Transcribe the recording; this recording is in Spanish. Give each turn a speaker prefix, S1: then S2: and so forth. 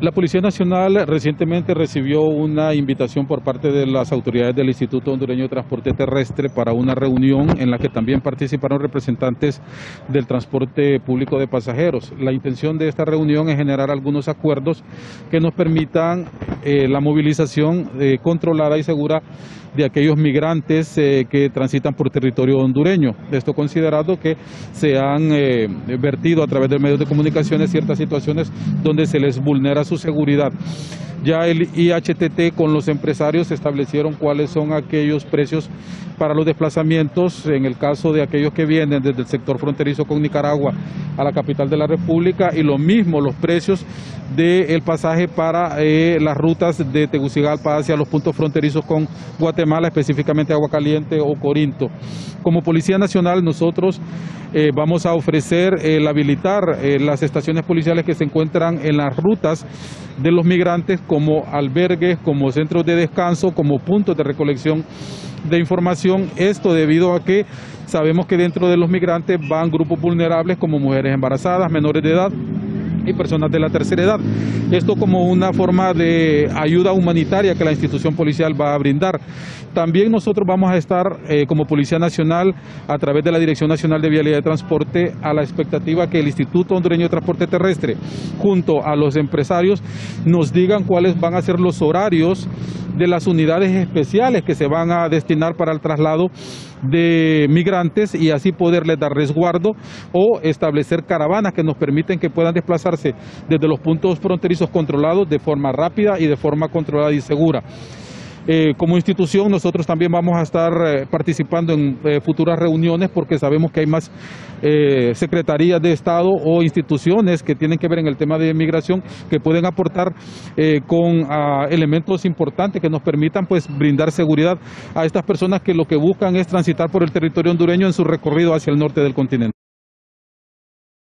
S1: La Policía Nacional recientemente recibió una invitación por parte de las autoridades del Instituto Hondureño de Transporte Terrestre para una reunión en la que también participaron representantes del transporte público de pasajeros. La intención de esta reunión es generar algunos acuerdos que nos permitan eh, la movilización eh, controlada y segura de aquellos migrantes eh, que transitan por territorio hondureño. Esto considerado que se han vertido a través de medios de comunicaciones ciertas situaciones donde se les vulnera su seguridad. Ya el IHTT con los empresarios establecieron cuáles son aquellos precios para los desplazamientos en el caso de aquellos que vienen desde el sector fronterizo con Nicaragua a la capital de la República y lo mismo los precios del pasaje para las rutas de Tegucigalpa hacia los puntos fronterizos con Guatemala, específicamente Aguacaliente o Corinto. Como Policía Nacional nosotros eh, vamos a ofrecer el habilitar eh, las estaciones policiales que se encuentran en las rutas de los migrantes como albergues, como centros de descanso, como puntos de recolección de información. Esto debido a que sabemos que dentro de los migrantes van grupos vulnerables como mujeres embarazadas, menores de edad, y personas de la tercera edad. Esto como una forma de ayuda humanitaria que la institución policial va a brindar. También nosotros vamos a estar eh, como Policía Nacional a través de la Dirección Nacional de Vialidad de Transporte a la expectativa que el Instituto Hondureño de Transporte Terrestre junto a los empresarios nos digan cuáles van a ser los horarios de las unidades especiales que se van a destinar para el traslado de migrantes y así poderles dar resguardo o establecer caravanas que nos permiten que puedan desplazarse desde los puntos fronterizos controlados de forma rápida y de forma controlada y segura. Eh, como institución nosotros también vamos a estar eh, participando en eh, futuras reuniones porque sabemos que hay más secretarías de Estado o instituciones que tienen que ver en el tema de migración que pueden aportar con ah, elementos importantes que nos permitan pues brindar seguridad a estas personas que lo que buscan es transitar por el territorio hondureño en su recorrido hacia el norte del continente.